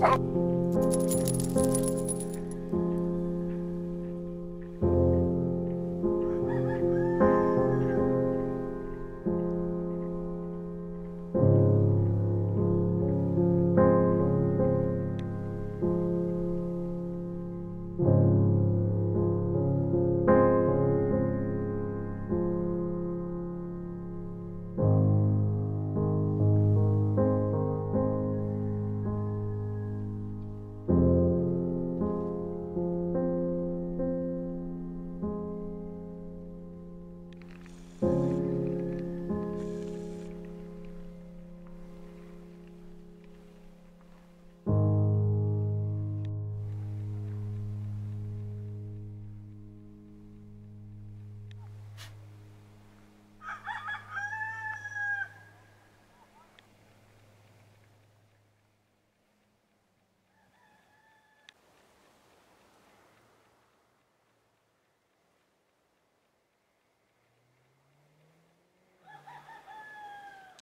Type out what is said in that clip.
you